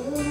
Ooh.